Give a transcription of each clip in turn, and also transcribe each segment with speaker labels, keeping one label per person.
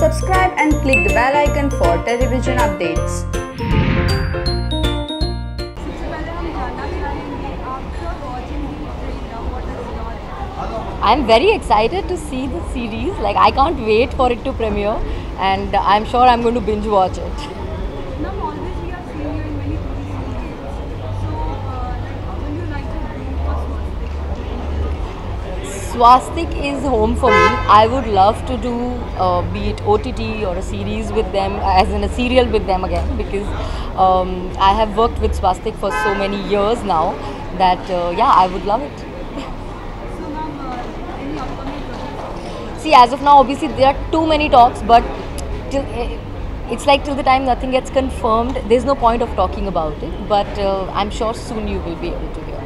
Speaker 1: Subscribe and click the bell icon for television updates.
Speaker 2: I'm very excited to see the series. Like, I can't wait for it to premiere, and I'm sure I'm going to binge watch it.
Speaker 3: Swastik?
Speaker 2: Is home for me. I would love to do, uh, be it OTT or a series with them, as in a serial with them again, because um, I have worked with Swastik for so many years now that uh, yeah, I would love it. See, as of now, obviously there are too many talks, but till, eh, it's like till the time nothing gets confirmed, there's no point of talking about it. But uh, I'm sure soon you will be able to hear.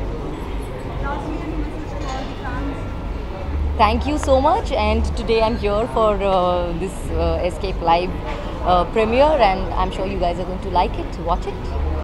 Speaker 2: Thank you so much, and today I'm here for uh, this uh, Escaype Live uh, premiere, and I'm sure you guys are going to like it. Watch it.